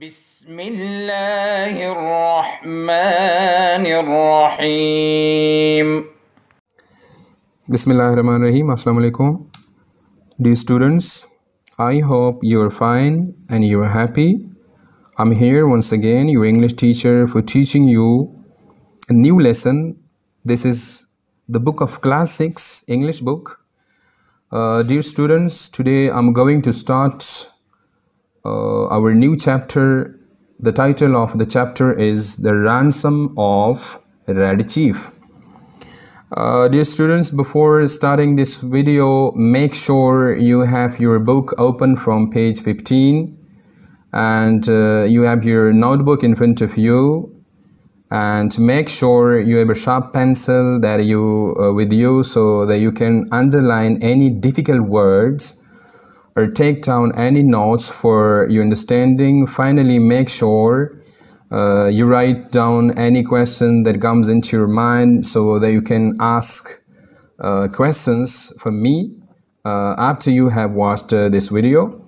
بسم الله الرحمن الرحيم Bismillahirrahmanirrahim. Assalamu alaikum. Dear students, I hope you are fine and you are happy. I'm here once again, your English teacher, for teaching you a new lesson. This is the book of class 6 English book. Uh, dear students, today I'm going to start uh, our new chapter. The title of the chapter is The Ransom of Red Chief. Uh, dear students, before starting this video, make sure you have your book open from page 15 and uh, you have your notebook in front of you and make sure you have a sharp pencil that you uh, with you so that you can underline any difficult words or take down any notes for your understanding. Finally, make sure uh, you write down any question that comes into your mind so that you can ask uh, questions from me uh, after you have watched uh, this video.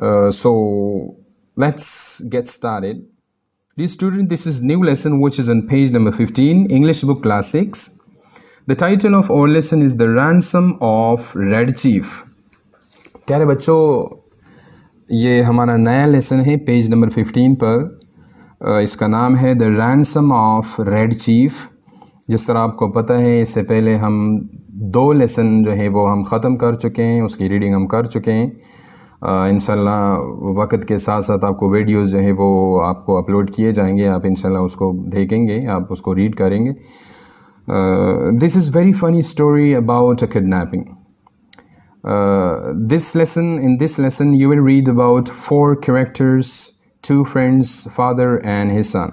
Uh, so let's get started. Dear student, this is new lesson which is on page number 15, English book classics. The title of our lesson is The Ransom of Red Chief. پیارے بچوں، یہ ہمارا نیا lesson ہے page number fifteen پر۔ اس کا نام ہے the ransom of Red Chief جس طرح آپ کو پتہ ہے، اس سے پہلے ہم دو لیسن جو ہے وہ ہم ختم کر چکے ہیں، اس کی ریڈنگ ہم کر چکے ہیں۔ انشاءاللہ وقت کے ساتھ ساتھ آپ کو ویڈیوز جو ہے وہ آپ کو اپلوڈ کیے جائیں گے۔ آپ انشاءاللہ اس کو دیکھیں گے، آپ اس کو ریڈ کریں گے۔ This is very funny story about a kidnapping Uh, this lesson, in this lesson, you will read about four characters, two friends, father and his son.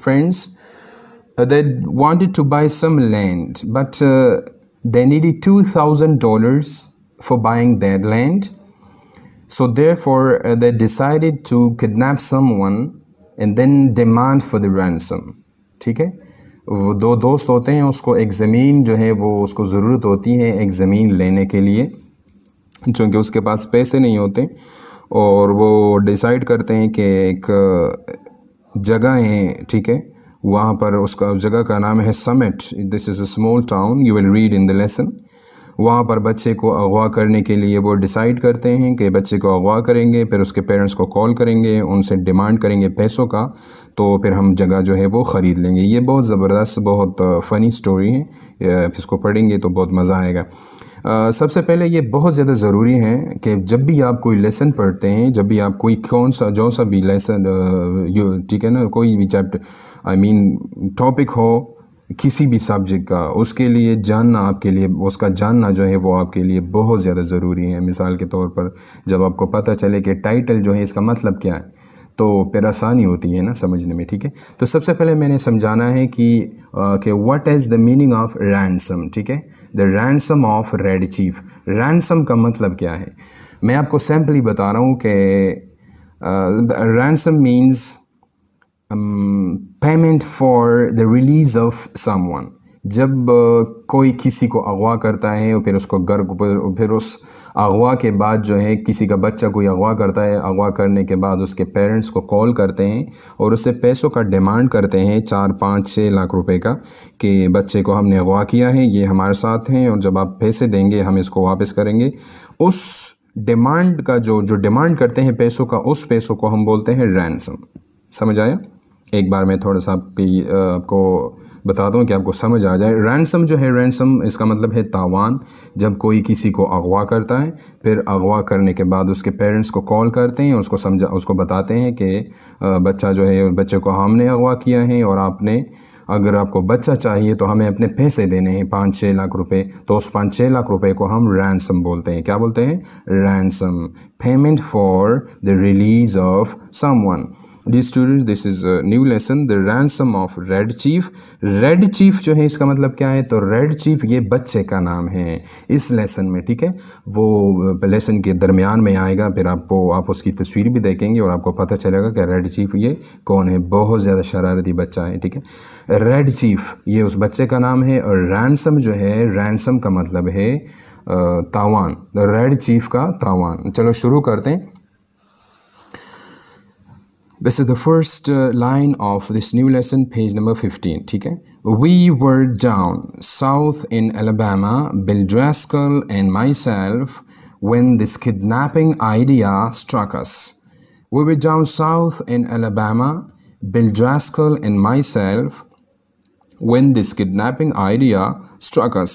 friends they wanted to buy some land but they need two thousand dollars for buying that land So therefore, uh, they decided to kidnap someone and then demand for the ransom. ٹھیک ہے؟ وہ دو دوست ہوتے ہیں اس کو ایک زمین جو ہے وہ اس کو ضرورت ہوتی ہے ایک زمین لینے کے لیے چونکہ اس کے پاس پیسے نہیں ہوتے۔ اور وہ ڈیسائیڈ کرتے ہیں کہ ایک جگہ ہے ٹھیک ہے؟ وہاں پر اس کا جگہ کا نام ہے Summit this is a small town you will read in the lesson وہاں پر بچے کو اغوا کرنے کے لیے وہ ڈیسائیڈ کرتے ہیں کہ بچے کو اغوا کریں گے، پھر اس کے پیرنٹس کو کال کریں گے، ان سے ڈیمانڈ کریں گے پیسوں کا، تو پھر ہم جگہ جو ہے وہ خرید لیں گے۔ یہ بہت زبردست، بہت فنی سٹوری ہے۔ اس کو پڑھیں گے تو بہت مزہ آئے گا۔ سب سے پہلے یہ بہت زیادہ ضروری ہے کہ جب بھی آپ کوئی لیسن پڑھتے ہیں، جب بھی آپ کوئی کون سا، جو سا بھی لیسن ٹھیک ہے نا، کوئی بھی چیپٹر آئی مین ٹاپک ہو کسی بھی سبجیکٹ کا اس کے لیے جاننا آپ کے لیے، اس کا جاننا جو ہے وہ آپ کے لیے بہت زیادہ ضروری ہے۔ مثال کے طور پر جب آپ کو پتہ چلے کہ ٹائٹل جو ہے اس کا مطلب کیا ہے، تو پھر آسانی ہوتی ہے نا سمجھنے میں، ٹھیک ہے؟ تو سب سے پہلے میں نے سمجھانا ہے کہ کہ what is the meaning of ransom ٹھیک ہے؟ The ransom of Red Chief ransom کا مطلب کیا ہے؟ میں آپ کو سیمپلی بتا رہا ہوں کہ ransom means um, payment for the release of someone. جب uh, کوئی کسی کو اغوا کرتا ہے اور پھر اس کو گھر پھر اس اغوا کے بعد جو ہے کسی کا بچہ کوئی اغوا کرتا ہے اغوا کرنے کے بعد اس کے پیرنٹس کو کال کرتے ہیں اور اس سے پیسوں کا ڈیمانڈ کرتے ہیں چار پانچ چھ لاکھ روپے کا کہ بچے کو ہم نے اغوا کیا ہے یہ ہمارے ساتھ ہیں اور جب آپ پیسے دیں گے ہم اس کو واپس کریں گے۔ اس ڈیمانڈ کا جو جو ڈیمانڈ کرتے ہیں پیسوں کا اس پیسوں کو ہم بولتے ہیں رینسم سمجھ آیا؟ ایک بار میں تھوڑا سا آپ کی آپ کو بتا دوں کہ آپ کو سمجھ آ جائے۔ رینسم جو ہے، رینسم اس کا مطلب ہے تاوان۔ جب کوئی کسی کو اغوا کرتا ہے، پھر اغوا کرنے کے بعد اس کے پیرنٹس کو کال کرتے ہیں، اس کو سمجھا، اس کو بتاتے ہیں کہ بچہ جو ہے، بچے کو ہم نے اغوا کیا ہے اور آپ نے، اگر آپ کو بچہ چاہیے تو ہمیں اپنے پیسے دینے ہیں، پانچ چھ لاکھ روپے۔ تو اس پانچ چھ لاکھ روپے کو ہم رینسم بولتے ہیں۔ کیا بولتے ہیں؟ Ransom. Payment for the release of someone. The student this is new lesson the ransom of Red Chief Red Chief جو ہے اس کا مطلب کیا ہے تو ریڈ چیف یہ بچے کا نام ہے اس لیسن میں ٹھیک ہے وہ لیسن کے درمیان میں آئے گا پھر آپ کو آپ اس کی تصویر بھی دیکھیں گے اور آپ کو پتہ چلے گا کہ ریڈ چیف یہ کون ہے بہت زیادہ شرارتی بچہ ہے ٹھیک ہے ریڈ چیف یہ اس بچے کا نام ہے اور رینسم جو ہے رینسم کا مطلب ہے تاوان ریڈ چیف کا تاوان چلو شروع کرتے ہیں this is the first uh, line of this new lesson page number 15 we were down south in alabama bill Draskell and myself when this kidnapping idea struck us. We were down south in alabama bill Draskell and myself when this kidnapping idea struck us.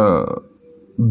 uh,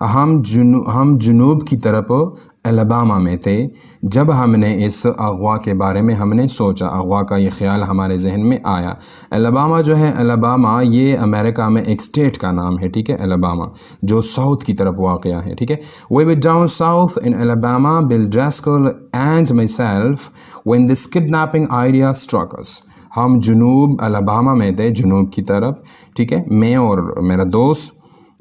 ہم جنوب ہم جنوب کی طرف Alabama میں تھے۔ جب ہم نے اس اغوا کے بارے میں ہم نے سوچا، اغوا کا یہ خیال ہمارے ذہن میں آیا۔ الباما جو ہے الباما یہ امریکہ میں ایک سٹیٹ کا نام ہے، ٹھیک ہے؟ الباما جو ساؤتھ کی طرف واقع ہے، ٹھیک ہے؟ We down south in Alabama Bill Driscoll and myself when this kidnapping idea struck us ہم جنوب الباما میں تھے، جنوب کی طرف، ٹھیک ہے؟ میں اور میرا دوست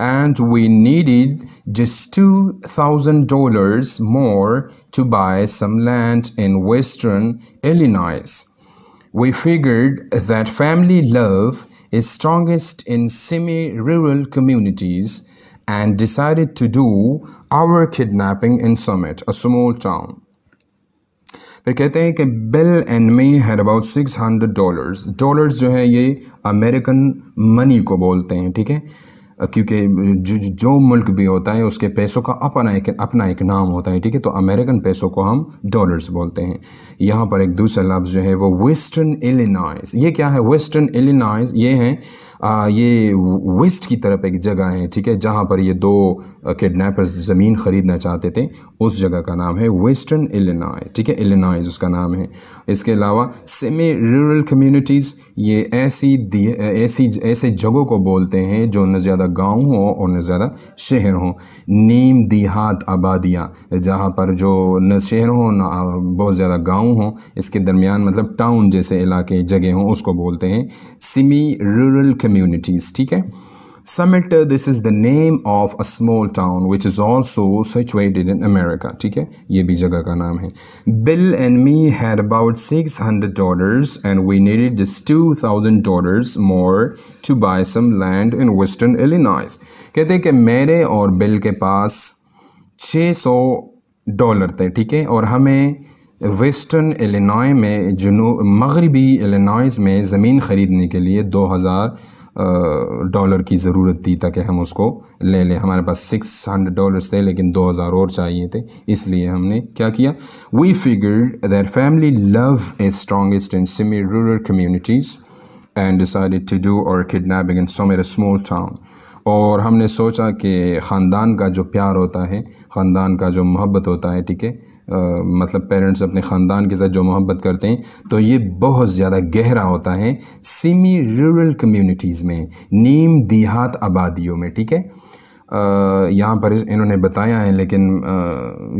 and we needed just $2,000 more to buy some land in western Illinois. We figured that family love is strongest in semi rural communities and decided to do our kidnapping in Summit, a small town. پھر کہتے ہیں کہ Bill and me had about six hundred dollars dollars جو ہے یہ American منی کو بولتے ہیں، ٹھیک ہے؟ کیونکہ جو ملک بھی ہوتا ہے، اس کے پیسوں کا اپنا ایک اپنا ایک نام ہوتا ہے، ٹھیک ہے؟ تو امریکن پیسوں کو ہم ڈالرز بولتے ہیں۔ یہاں پر ایک دوسرا لفظ جو ہے وہ ویسٹرن ایلینائز یہ کیا ہے؟ ویسٹرن ایلینائز یہ ہیں یہ ویسٹ کی طرف ایک جگہ ہے ٹھیک ہے، جہاں پر یہ دو کڈنیپرز زمین خریدنا چاہتے تھے، اس جگہ کا نام ہے ویسٹرن ایلینائی ٹھیک ہے الینائز اس کا نام ہے۔ اس کے علاوہ سیمی رورل کمیونٹیز، یہ ایسی ایسی، ایسے جگہوں کو بولتے ہیں جو نہ زیادہ گاؤں ہوں اور نہ زیادہ شہر ہوں۔ نیم دیہات آبادیاں، جہاں پر جو نہ شہر ہوں نہ بہت زیادہ گاؤں ہوں، اس کے درمیان مطلب ٹاؤن جیسے علاقے جگہ ہوں، اس کو بولتے ہیں۔ سیمی رورل communities ٹھیک ہے Summit this is the name of a small town which is also situated in America ٹھیک ہے یہ بھی جگہ کا نام ہے Bill and me had about six hundred dollars and we need just two thousand dollars more to buy some land in western Illinois کہتے ہیں کہ میرے اور بل کے پاس چھ سو ڈالر تھے ٹھیک ہے اور ہمیں ویسٹرن ایلینوائے میں جنوب مغربی ایلینائز میں زمین خریدنے کے لیے دو ہزار ڈالر کی ضرورت تھی تاکہ ہم اس کو لے لیں۔ ہمارے پاس سکس ہنڈریڈ ڈالرس تھے، لیکن دو ہزار اور چاہیے تھے، اس لیے ہم نے کیا کیا؟ We figure their family law a strongest in semi rural communities and decided to do our kidnapping in so میرا اسمال ٹاؤن اور ہم نے سوچا کہ خاندان کا جو پیار ہوتا ہے، خاندان کا جو محبت ہوتا ہے، ٹھیک ہے؟ مطلب پیرنٹس اپنے خاندان کے ساتھ جو محبت کرتے ہیں، تو یہ بہت زیادہ گہرا ہوتا ہے سیمی رورل کمیونٹیز میں، نیم دیہات آبادیوں میں، ٹھیک ہے؟ یہاں پر انہوں نے بتایا ہے، لیکن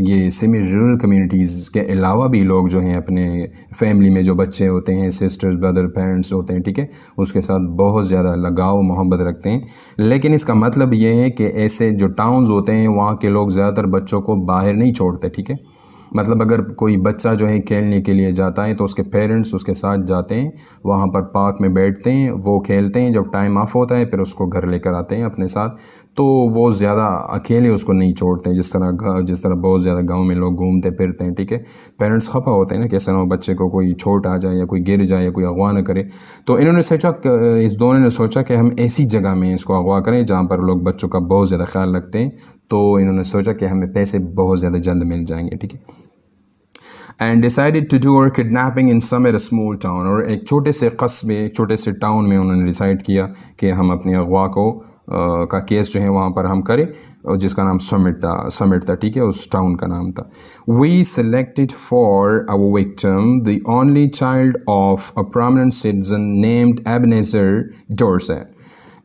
یہ سیمی رورل کمیونٹیز کے علاوہ بھی لوگ جو ہیں اپنے فیملی میں جو بچے ہوتے ہیں سسٹرز بردر پیرنٹس ہوتے ہیں، ٹھیک ہے؟ اس کے ساتھ بہت زیادہ لگاؤ، محبت رکھتے ہیں۔ لیکن اس کا مطلب یہ ہے کہ ایسے جو ٹاؤنز ہوتے ہیں، وہاں کے لوگ زیادہ تر بچوں کو باہر نہیں چھوڑتے، ٹھیک ہے؟ مطلب اگر کوئی بچہ جو ہے کھیلنے کے لیے جاتا ہے تو اس کے پیرنٹس اس کے ساتھ جاتے ہیں، وہاں پر پارک میں بیٹھتے ہیں، وہ کھیلتے ہیں، جب ٹائم آف ہوتا ہے پھر اس کو گھر لے کر آتے ہیں اپنے ساتھ۔ تو وہ زیادہ اکیلے اس کو نہیں چھوڑتے ہیں، جس طرح جس طرح بہت زیادہ گاؤں میں لوگ گھومتے پھرتے ہیں، ٹھیک ہے۔ پیرنٹس خفا ہوتے ہیں نا کیسے نہ ہو بچے کو کوئی چھوٹ آ جائے یا کوئی گر جائے یا کوئی اغوا نہ کرے۔ تو انہوں نے سوچا اس دونوں نے سوچا کہ ہم ایسی جگہ میں اس کو اغوا کریں جہاں پر لوگ بچوں کا بہت زیادہ خیال رکھتے ہیں۔ تو انہوں نے سوچا کہ ہمیں پیسے بہت زیادہ جلد مل جائیں گے، ٹھیک ہے۔ And decided to do our kidnapping in some air small town اور ایک چھوٹے سے قصبے ایک چھوٹے سے ٹاؤن میں انہوں نے ڈیسائڈ کیا کہ ہم اپنے اغوا کو کا کیس جو ہے وہاں پر ہم کریں۔ اور جس کا نام سمٹ تھا سمٹ تھا ٹھیک ہے؟ اس ٹاؤن کا نام تھا۔ We selected for our victim the only child of a prominent citizen named Ebenezer Dorset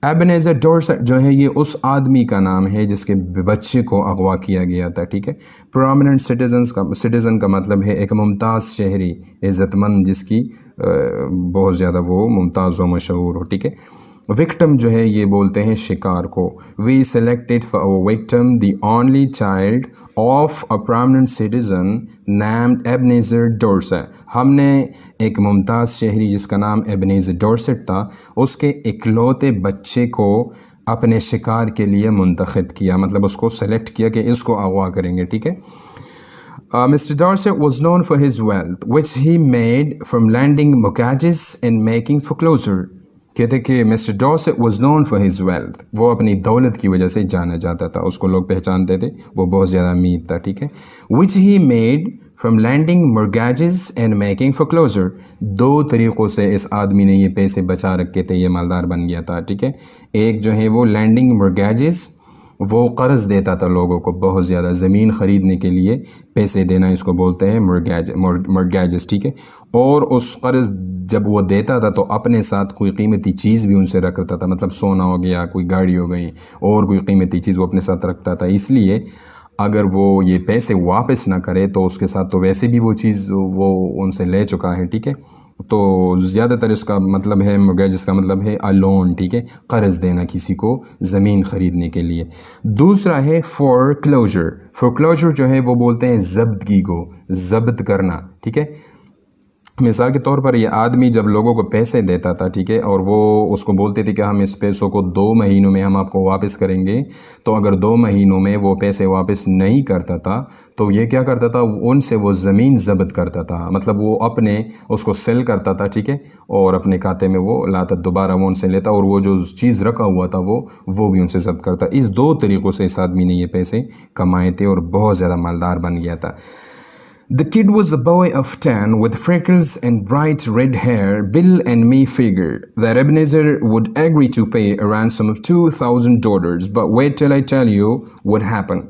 Ebenezer Dorset جو ہے یہ اس آدمی کا نام ہے جس کے بچے کو اغوا کیا گیا تھا، ٹھیک ہے؟ پرامننٹ سٹیزنس کا سٹیزن کا مطلب ہے ایک ممتاز شہری عزت مند جس کی بہت زیادہ وہ ممتاز و مشہور ہو، ٹھیک ہے؟ وکٹم جو ہے یہ بولتے ہیں شکار کو۔ We selected for victim the only child of a prominent citizen named Ebenezer Dorset ہم نے ایک ممتاز شہری جس کا نام ایبنیزر ڈورسٹ تھا، اس کے اکلوتے بچے کو اپنے شکار کے لیے منتخب کیا۔ مطلب اس کو سلیکٹ کیا کہ اس کو اغوا کریں گے، ٹھیک ہے؟ Mister Dorset was known for his wealth which he made from lending mortgages in making foreclosure کہتے کہ Mister Dorset was known for his wealth وہ اپنی دولت کی وجہ سے جانا جاتا تھا، اس کو لوگ پہچانتے تھے، وہ بہت زیادہ امیر تھا، ٹھیک ہے؟ Which he made from lending mortgages and making foreclosure دو طریقوں سے اس آدمی نے یہ پیسے بچا رکھے تھے، یہ مالدار بن گیا تھا، ٹھیک ہے؟ ایک جو ہے وہ لینڈنگ مرگیجز وہ قرض دیتا تھا لوگوں کو بہت زیادہ زمین خریدنے کے لیے، پیسے دینا اس کو بولتے ہیں مرگیج مرگیجز، ٹھیک ہے؟ اور اس قرض جب وہ دیتا تھا تو اپنے ساتھ کوئی قیمتی چیز بھی ان سے رکھتا تھا مطلب سونا ہو گیا، کوئی گاڑی ہو گئی، اور کوئی قیمتی چیز وہ اپنے ساتھ رکھتا تھا۔ اس لیے اگر وہ یہ پیسے واپس نہ کرے تو اس کے ساتھ تو ویسے بھی وہ چیز وہ ان سے لے چکا ہے، ٹھیک ہے؟ تو زیادہ تر اس کا مطلب ہے جس کا مطلب ہے لون ٹھیک ہے؟ قرض دینا کسی کو زمین خریدنے کے لیے۔ دوسرا ہے فور کلوجر فور کلوجر جو ہے وہ بولتے ہیں ضبط کی کو، ضبط کرنا، ٹھیک ہے؟ مثال کے طور پر یہ آدمی جب لوگوں کو پیسے دیتا تھا، ٹھیک ہے، اور وہ اس کو بولتے تھے کہ ہم اس پیسوں کو دو مہینوں میں ہم آپ کو واپس کریں گے، تو اگر دو مہینوں میں وہ پیسے واپس نہیں کرتا تھا، تو یہ کیا کرتا تھا؟ ان سے وہ زمین ضبط کرتا تھا۔ مطلب وہ اپنے اس کو سیل کرتا تھا، ٹھیک ہے، اور اپنے کھاتے میں وہ لاتا، دوبارہ وہ ان سے لیتا، اور وہ جو چیز رکھا ہوا تھا وہ وہ بھی ان سے ضبط کرتا۔ اس دو طریقوں سے اس آدمی نے یہ پیسے کمائے تھے اور بہت زیادہ مالدار بن گیا تھا۔ The kid was a boy of 10 with freckles and bright red hair, Bill and me figure that Ebenezer would agree to pay a ransom of $2,000, but wait till I tell you what happened.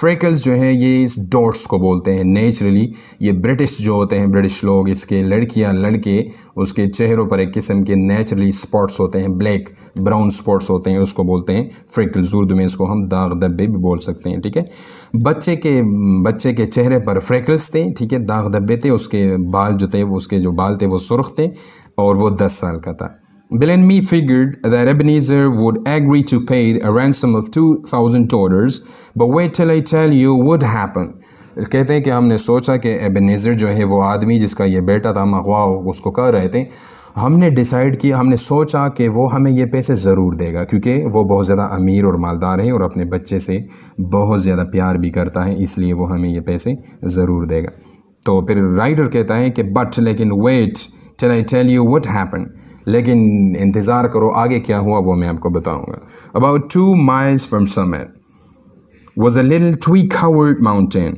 فریکلز جو ہے یہ اس ڈوٹس کو بولتے ہیں. Naturally یہ British جو ہوتے ہیں برٹش لوگ اس کے لڑکیاں، لڑکے، اس کے چہروں پر ایک قسم کے نیچرلی سپاٹس ہوتے ہیں. بلیک براؤن سپاٹس ہوتے ہیں، اس کو بولتے ہیں. فریکلز اردو میں اس کو ہم داغ دبے بھی بول سکتے ہیں، ٹھیک ہے؟ بچے کے بچے کے چہرے پر فریکلز تھے، ٹھیک ہے؟ داغ دبے تھے، اس کے بال جو تھے، وہ اس کے جو بال تھے، وہ سرخ تھے اور وہ دس سال کا تھا۔ Bill figured that Ebenezer would agree to pay a ransom of $2,000, but wait till I tell you what happened. کہتے ہیں کہ ہم نے سوچا کہ ایبنیزر جو ہے وہ آدمی جس کا یہ بیٹا تھا ہم اغوا اس کو کہہ رہے تھے ہم نے ڈیسائیڈ کیا ہم نے سوچا کہ وہ ہمیں یہ پیسے ضرور دے گا کیونکہ وہ بہت زیادہ امیر اور مالدار ہے اور اپنے بچے سے بہت زیادہ پیار بھی کرتا ہے اس لیے وہ ہمیں یہ پیسے ضرور دے گا تو پھر رائٹر کہتا ہے کہ بٹ لیکن wait till I tell you what happen لیکن انتظار کرو آگے کیا ہوا وہ میں آپ کو بتاؤں گا۔ About two miles from Summit was a little tree covered mountain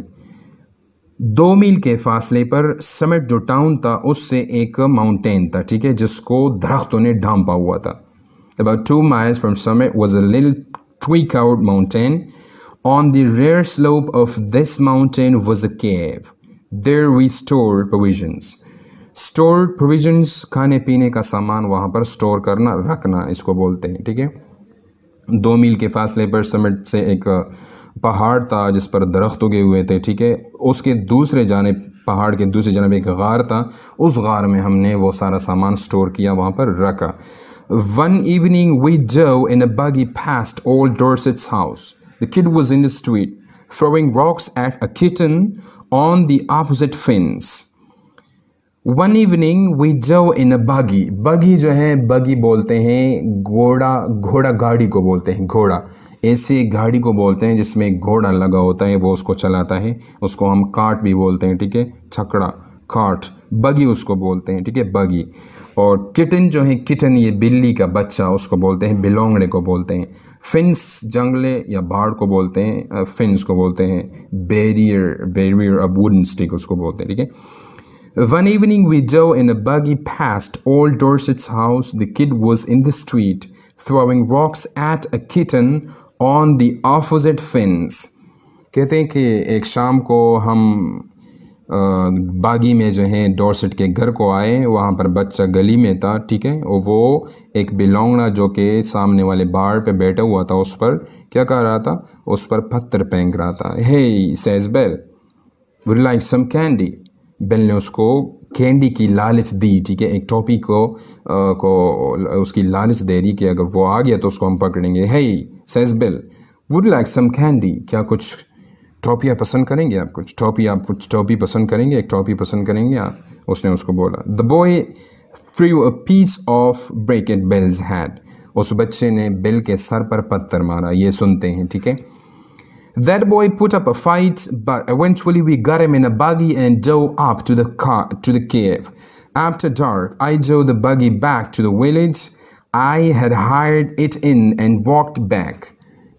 دو میل کے فاصلے پر سمٹ جو ٹاؤن تھا، اس سے ایک ماؤنٹین تھا، ٹھیک ہے، جس کو درختوں نے ڈھانپا ہوا تھا۔ About two miles from Summit was a little tree covered mountain on the rear slope of this mountain was a cave there we store provisions store provisions کھانے پینے کا سامان وہاں پر اسٹور کرنا، رکھنا، اس کو بولتے ہیں، ٹھیک ہے؟ دو میل کے فاصلے پر سمٹ سے ایک پہاڑ تھا جس پر درخت اگے ہوئے تھے، ٹھیک ہے؟ اس کے دوسرے جانب، پہاڑ کے دوسرے جانب ایک غار تھا، اس غار میں ہم نے وہ سارا سامان اسٹور کیا، وہاں پر رکھا۔ One evening we drove in a buggy past old Dorset's house the kid was in street throwing rocks at a kitten on the opposite fence. One evening we جو ان اے بگی بگی جو ہے بگی بولتے ہیں، گھوڑا گھوڑا گاڑی کو بولتے ہیں، گھوڑا۔ ایسے گاڑی کو بولتے ہیں جس میں گھوڑا لگا ہوتا ہے، وہ اس کو چلاتا ہے۔ اس کو ہم کاٹ بھی بولتے ہیں، ٹھیک ہے؟ چھکڑا، کاٹ۔ بگی اس کو بولتے ہیں، ٹھیک ہے؟ بگی۔ اور کٹن جو ہے، کٹن یہ بلی کا بچہ اس کو بولتے ہیں، بلونگڑے کو بولتے ہیں۔ فنس جنگلے یا بھاڑ کو بولتے ہیں، فنس کو بولتے ہیں، بیریئر بیریئر، اب ووڈن اسٹک اس کو بولتے ہیں، ٹھیک ہے؟ One evening we drove in a buggy past old Dorset's house. The kid was in the street, throwing rocks at a kitten on the opposite fence. کہتے ہیں کہ ایک شام کو ہم باغی میں جو ہیں ڈورسٹ کے گھر کو آئے وہاں پر بچہ گلی میں تھا ٹھیک ہے اور وہ ایک بلونگڑا جو کہ سامنے والے بار پہ بیٹھا ہوا تھا اس پر کیا کہہ رہا تھا اس پر پتھر پھینک رہا تھا hey says Bill would like some candy Bill نے اس کو کینڈی کی لالچ دی، ٹھیک ہے؟ ایک ٹاپی کو کو، اس کی لالچ دے دی کہ اگر وہ آ گیا تو اس کو ہم پکڑیں گے۔ Hey says Bill would like some candy کیا کچھ ٹاپیاں پسند کریں گے آپ؟ کچھ ٹاپی، آپ کچھ ٹاپی پسند کریں گے؟ ایک ٹاپی پسند کریں گے آپ؟ اس نے اس کو بولا۔ The boy threw a piece of brick at Bill's head اس بچے نے بیل کے سر پر پتھر مارا۔ یہ سنتے ہیں، ٹھیک ہے؟ That boy put up a fight, but eventually we got him in a buggy and drove up to the car to the cave. After dark, I drove the buggy back to the village. I had hired it in and walked back.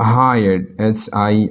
Hired H I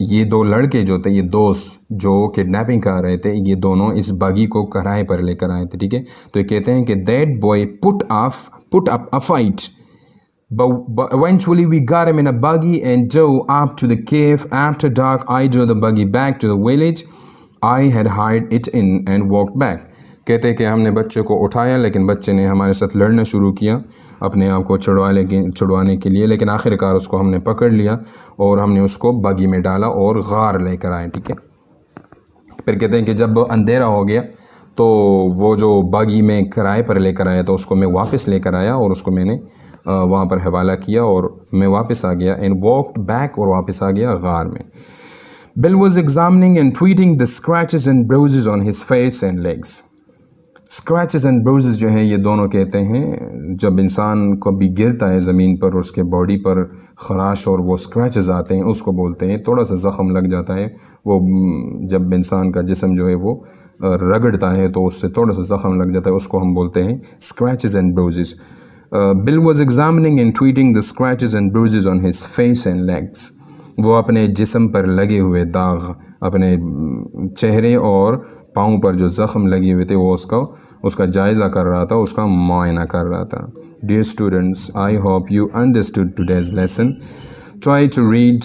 یہ دو لڑکے جو تھے، یہ دوست جو kidnapping کر رہے تھے، یہ دونوں اس باغی کو کرائے پر لے کر آئے تھے، ٹھیک ہے؟ تو یہ کہتے ہیں کہ that boy put of put up a fight eventually we got him in a باغی اینڈ جو آپ to the cave after dark I جو دا باغی back to the village I had hide it in and walk back کہتے کہ ہم نے بچے کو اٹھایا، لیکن بچے نے ہمارے ساتھ لڑنا شروع کیا، اپنے آپ کو چھڑوا لے کے چھڑوانے کے لیے، لیکن آخر کار اس کو ہم نے پکڑ لیا اور ہم نے اس کو باغی میں ڈالا اور غار لے کر آئے، ٹھیک ہے؟ پھر کہتے ہیں کہ جب اندھیرا ہو گیا تو وہ جو باغی میں کرائے پر لے کر آیا تو اس کو میں واپس لے کر آیا اور اس کو میں نے وہاں پر حوالہ کیا اور میں واپس آ گیا اینڈ واک بیک اور واپس آ گیا غار میں۔ Bill was examining and treating the scratches and bruises on his face and legs scratches and bruises جو ہیں یہ دونوں کہتے ہیں، جب انسان کو بھی گرتا ہے زمین پر اور اس کے باڈی پر خراش اور وہ اسکریچز آتے ہیں، اس کو بولتے ہیں، تھوڑا سا زخم لگ جاتا ہے۔ وہ جب انسان کا جسم جو ہے وہ رگڑتا ہے تو اس سے تھوڑا سا زخم لگ جاتا ہے، اس کو ہم بولتے ہیں scratches and bruises Bill was examining and treating the scratches and bruises on his face and legs وہ اپنے جسم پر لگے ہوئے داغ، اپنے چہرے اور پاؤں پر جو زخم لگے ہوئے تھے وہ اس کا اس کا جائزہ کر رہا تھا، اس کا معائنہ کر رہا تھا۔ Dear students I hope you understood today's lesson try to read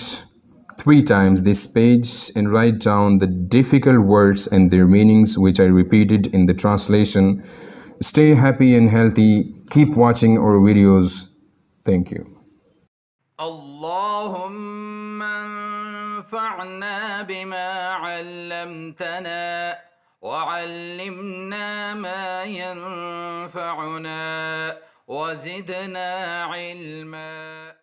three times this page and write down the difficult words and their meanings which I repeated in the translation stay happy and healthy keep watching our videos thank you اللهم انفعنا بما علمتنا وعلمنا ما ينفعنا وزدنا علما.